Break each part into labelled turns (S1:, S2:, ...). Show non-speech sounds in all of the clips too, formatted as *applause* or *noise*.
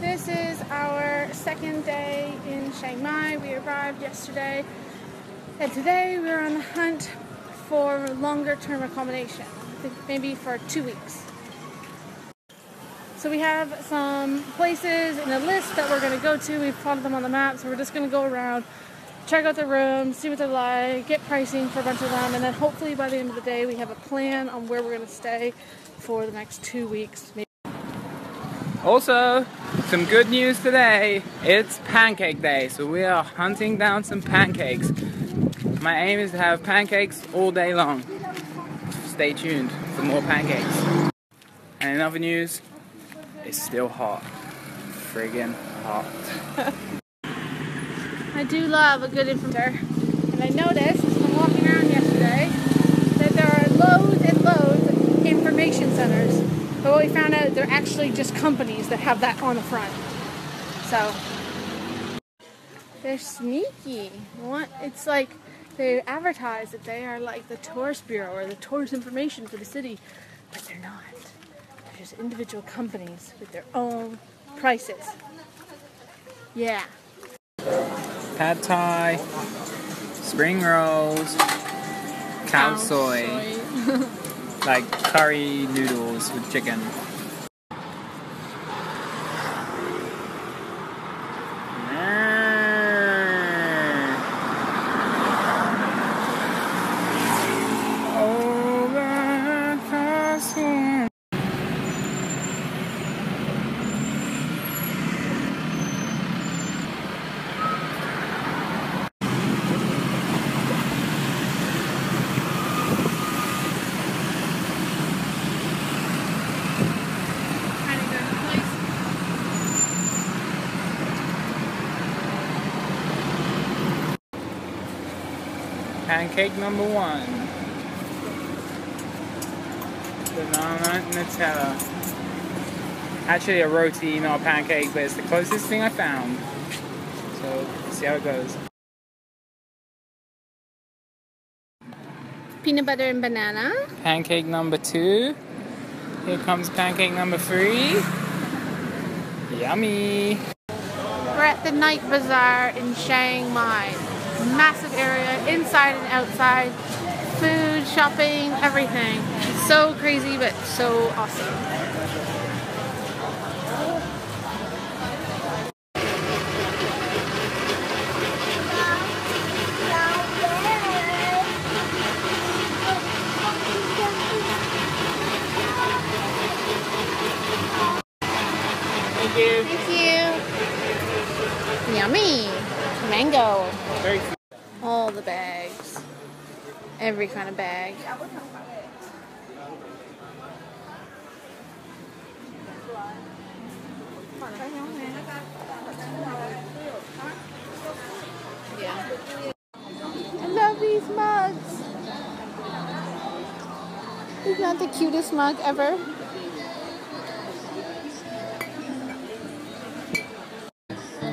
S1: This is our second day in Chiang Mai. We arrived yesterday, and today we're on the hunt for longer term accommodation, maybe for two weeks. So we have some places in a list that we're going to go to. We've plotted them on the map, so we're just going to go around, check out the rooms, see what they're like, get pricing for a bunch of them, and then hopefully by the end of the day we have a plan on where we're going to stay for the next two weeks.
S2: Also, some good news today. It's pancake day, so we are hunting down some pancakes. My aim is to have pancakes all day long. Stay tuned for more pancakes. And in other news, it's still hot. Friggin' hot.
S1: I do love a good informator. And I noticed when walking around yesterday that there are loads and loads of information centers. But what we found out, they're actually just companies that have that on the front. So they're sneaky. What? It's like they advertise that they are like the tourist bureau or the tourist information for the city, but they're not. They're just individual companies with their own prices. Yeah.
S2: Pad Thai, spring rolls, khao soi, *laughs* like curry noodles with chicken. Pancake number one. Banana Nutella. Actually a roti, not a pancake, but it's the closest thing I found. So, see how it goes.
S1: Peanut butter and banana.
S2: Pancake number two. Here comes pancake number three. Yummy.
S1: We're at the night bazaar in Chiang Mai. Massive area, inside and outside. Food, shopping, everything. So crazy, but so awesome.
S2: Thank you.
S1: Thank you. Yummy. Mango.
S2: Very
S1: All the bags. Every kind of bag. Yeah. I love these mugs. Isn't that the cutest mug ever?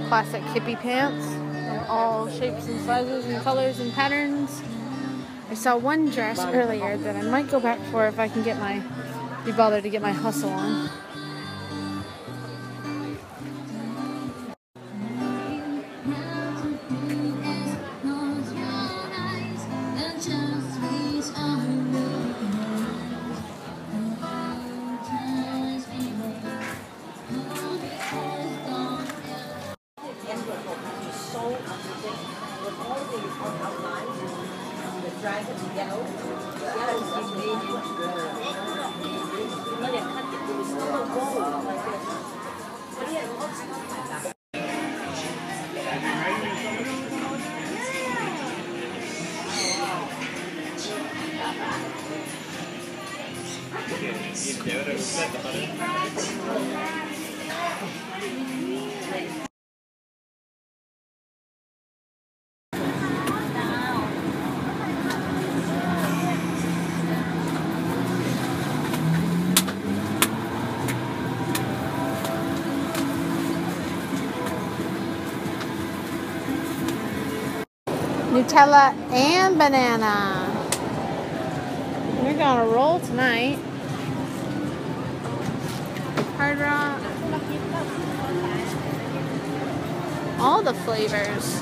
S1: Classic hippie pants. All shapes and sizes and colors and patterns. I saw one dress earlier that I might go back for if I can get my be bothered to get my hustle on. Yeah, whatever. Nutella and banana. We're gonna roll tonight. Hard Rock. All the flavors.